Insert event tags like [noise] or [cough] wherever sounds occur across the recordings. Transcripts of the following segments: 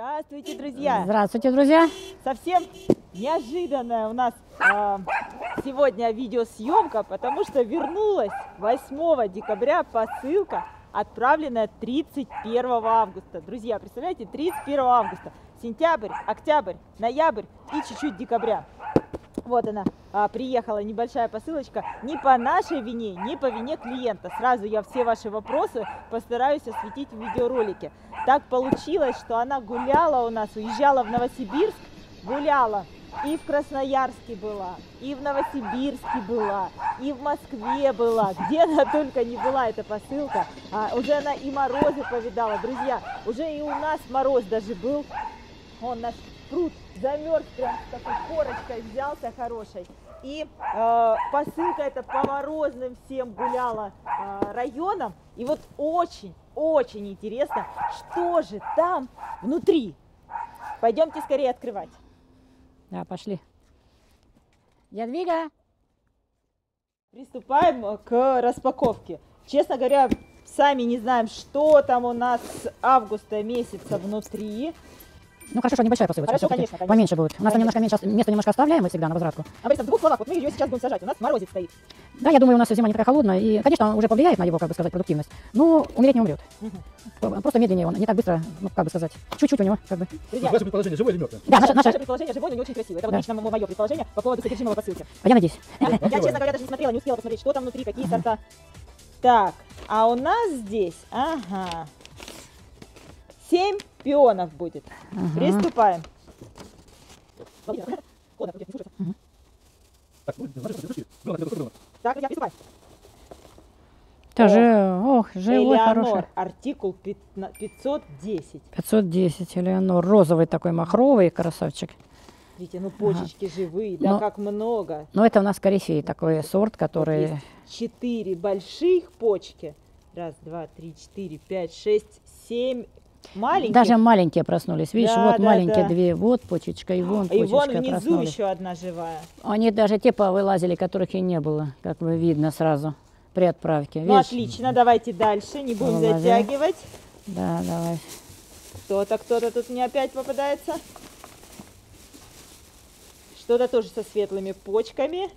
Здравствуйте, друзья! Здравствуйте, друзья! Совсем неожиданная у нас э, сегодня видеосъемка, потому что вернулась 8 декабря посылка, отправленная 31 августа. Друзья, представляете, 31 августа, сентябрь, октябрь, ноябрь и чуть-чуть декабря. Вот она, а, приехала небольшая посылочка. Не по нашей вине, не по вине клиента. Сразу я все ваши вопросы постараюсь осветить в видеоролике. Так получилось, что она гуляла у нас, уезжала в Новосибирск, гуляла. И в Красноярске была, и в Новосибирске была, и в Москве была. Где она только не была, эта посылка. А, уже она и морозы повидала. Друзья, уже и у нас мороз даже был. Он наш пруд замерз прям с такой корочкой, взялся хорошей. И э, посылка это по морозным всем гуляла э, районам. И вот очень, очень интересно, что же там внутри. Пойдемте скорее открывать. Да, пошли. Ядвига. Приступаем к распаковке. Честно говоря, сами не знаем, что там у нас с августа месяца внутри. Ну хорошо, что небольшая посылочка. Хорошо, конечно, конечно. Поменьше будет. У нас Конечно. немножко меньше, место немножко оставляем мы всегда на возвратку. А Борис, в двух словах, вот мы ее сейчас будем сажать, у нас морозец стоит. Да, я думаю, у нас зима не такая холодная, и, конечно, он уже повлияет на его, как бы сказать, продуктивность. Но умереть не умрет. Просто медленнее он, не так быстро, ну, как бы сказать, чуть-чуть у него, как бы. Друзья, Ваше предположение, живой или мертвый? Да, наше, наше, наше... предположение живое, но не очень красивое. Это вот Да. лично мое предположение по поводу содержимого посылки. А я надеюсь. Я, честно говоря, даже не смотрела, не успела посмотреть, что там внутри, какие сорта. Так, а у нас здесь, ага, 7 пионов будет. Приступаем. Не слушается. Так, ну, друзья, приступаем. Тоже, ох, живой, Элеонор, хороший. артикул 15 510. 510, Элеонор, розовый такой махровый красавчик. Видите, ну почечки живые, да Но- как много. Но это у нас корифей такой сорт, который... Четыре больших почки. Раз, два, три, четыре, пять, шесть, семь маленьких. Даже маленькие проснулись. Видишь, Да, вот да, маленькие да. две, вот почечка, и вон И почечка вон внизу проснулись. еще одна живая. Они даже те повылазили, которых и не было, как бы видно сразу при отправке. Ну, Видишь? отлично, давайте дальше, не будем Вылазим. затягивать. Да, давай. Кто-то, кто-то тут мне опять попадается. Что-то тоже со светлыми почками.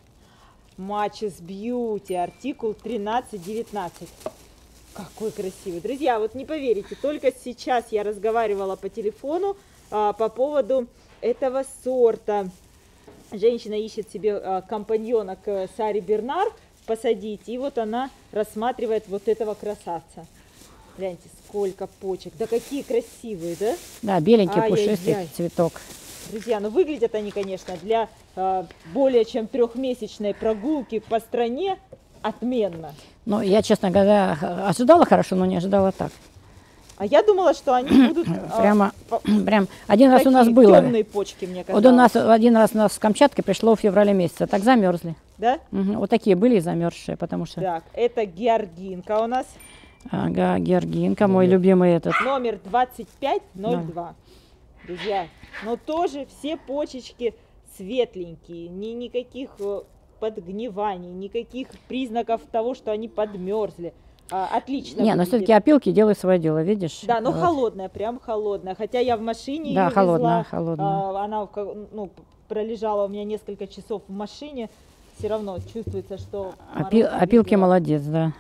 Matches Beauty, артикул 13-19. Какой красивый. Друзья, вот не поверите, только сейчас я разговаривала по телефону а, по поводу этого сорта. Женщина ищет себе а, компаньона к Саре Бернар посадить, и вот она рассматривает вот этого красавца. Гляньте, сколько почек. Да какие красивые, да? Да, беленький Ай-яй-яй. пушистый цветок. Друзья, ну выглядят они, конечно, для э, более чем трехмесячной прогулки по стране отменно. Ну, я, честно говоря, ожидала хорошо, но не ожидала так. А я думала, что они [clears throat] будут а, Прямо, [clears throat] по- [clears throat] прям, один раз у нас было. темные почки, мне Вот казалось. у нас один раз у нас с Камчатки пришло в феврале месяце, так замерзли. Да? Мгм, Вот такие были и замерзшие, потому что... Так, это георгинка у нас. Ага, Георгинка, мой любимый этот. Номер 2502. Друзья, но тоже все почечки светленькие, ни, никаких э, подгниваний, никаких признаков того, что они подмерзли. А, отлично. Не, но все-таки опилки делают свое дело, видишь? Да, но Вот. холодная, прям холодная. Хотя я в машине Да, её холодная, везла, холодная. а, она ну, пролежала у меня несколько часов в машине. Все равно чувствуется, что Опи- мороз опилки молодец, да.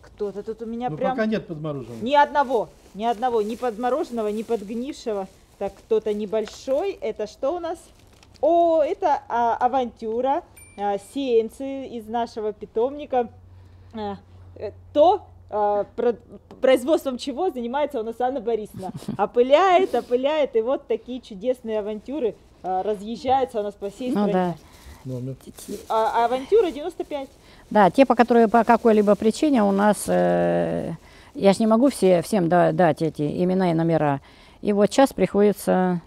Кто-то тут у меня Ну, прям пока нет подмороженного. ни одного, ни одного, ни подмороженного, ни подгнившего. Так, кто-то небольшой. Это что у нас? О, это а, авантюра, а, сеянцы из нашего питомника. А, э, то, а, про- производством чего занимается у нас Анна Борисовна. Опыляет, опыляет, и вот такие чудесные авантюры а, разъезжаются у нас по всей Ну стране. да. А, авантюра 95. Да, те, по которые по какой-либо причине у нас, э, я же не могу все, всем да- дать эти имена и номера. И вот сейчас приходится.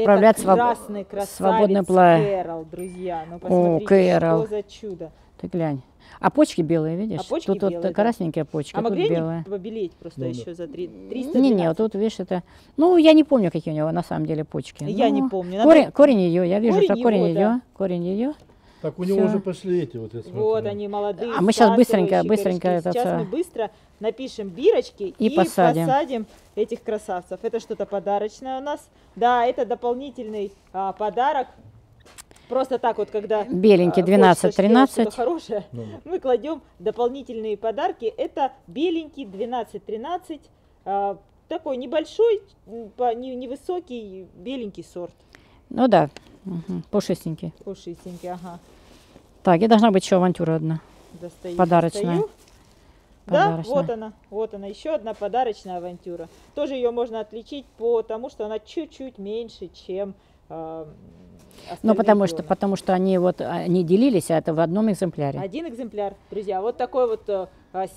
Отправлять это своб- свободный плай. Кэрол, друзья. Ну, посмотрите, Кэрол. что за чудо. Ты глянь. А почки белые, видишь? А почки тут вот белые, да. красненькие почки, А тут могли белые. они побелеть просто Ну да. еще за три- 300 Не, не, вот тут, видишь, это... Ну, я не помню, какие у него на самом деле почки. Я не Ну, помню. Надо- Корень, корень ее, я вижу, Корень что корень его, ее, да. корень ее. Так у него Всё. уже пошли эти вот, я смотрю. Вот они молодые. А мы щас быстренько- быстренько это Сейчас всё. мы быстро напишем бирочки И посадим. посадим этих красавцев. Это что-то подарочное у нас. Да, это дополнительный а, подарок. Просто так вот, когда Беленький, а, хочется 12-13. сделать что-то хорошее, Ну, мы кладем дополнительные подарки. Это беленький 12-13. а, такой небольшой, м, по- не- невысокий беленький сорт. Ну да, мгм, пушистенький. Пушистенький, ага. Так, и должна быть еще авантюра одна. Достаю, Подарочная. достаю. Да, вот она, вот она, еще одна подарочная авантюра. Тоже ее можно отличить по тому, что она чуть-чуть меньше, чем э, Ну, потому что, потому что они вот они делились, а это в одном экземпляре. Один экземпляр, друзья, вот такой вот э,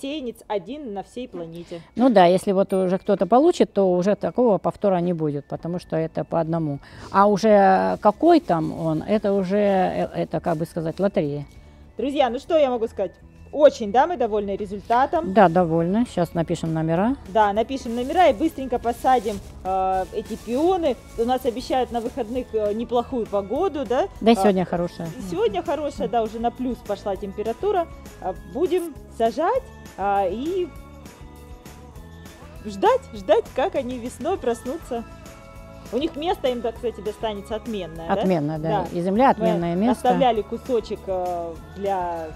сеянец один на всей планете. Ну да, если вот уже кто-то получит, то уже такого повтора не будет, потому что это по одному. А уже какой там он, это уже, э, это как бы сказать, лотерея. Друзья, ну что я могу сказать? Очень, да, мы довольны результатом. Да, довольны. Сейчас напишем номера. Да, напишем номера и быстренько посадим э, эти пионы. У нас обещают на выходных э, неплохую погоду, да? Да А, сегодня хорошая. Сегодня хорошая, да, уже на плюс пошла температура. А, Будем сажать а, и ждать, ждать, как они весной проснутся. У них место им, да, кстати, достанется отменное. да? Отменная, да. Да. И земля Мы отменное место. оставляли кусочек э, для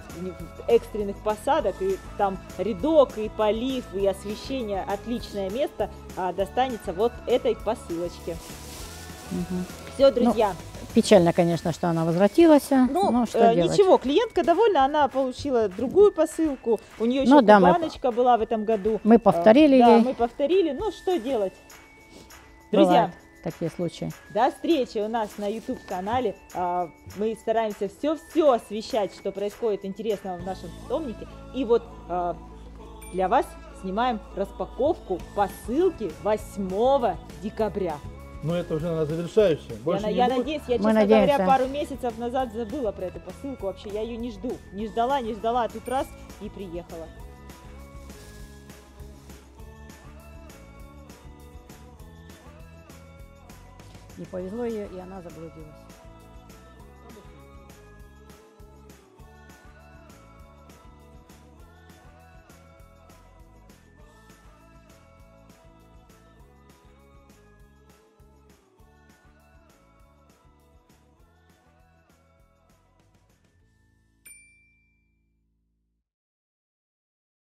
экстренных посадок, и там рядок, и полив, и освещение, отличное место а, достанется вот этой посылочке. Мгм. Все, друзья. Печально, конечно, что она возвратилась. Ну, Ну, что э, делать? ничего, клиентка довольна, она получила другую посылку, у нее еще Ну да, мы- баночка была в этом году. Мы повторили Э, Да, ей. мы повторили, ну что делать? Друзья, Бывают такие случаи. до встречи у нас на YouTube-канале. А, Мы стараемся все-все освещать, что происходит интересного в нашем питомнике. И вот а, для вас снимаем распаковку посылки 8 декабря. Ну это уже на завершающее. Я, Больше на- не я будет? надеюсь, я, Мы честно надеемся. говоря, пару месяцев назад забыла про эту посылку. Вообще, я ее не жду. Не ждала, не ждала, а тут раз и приехала. Не повезло ее, и она заблудилась.